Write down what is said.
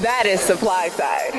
That is supply side.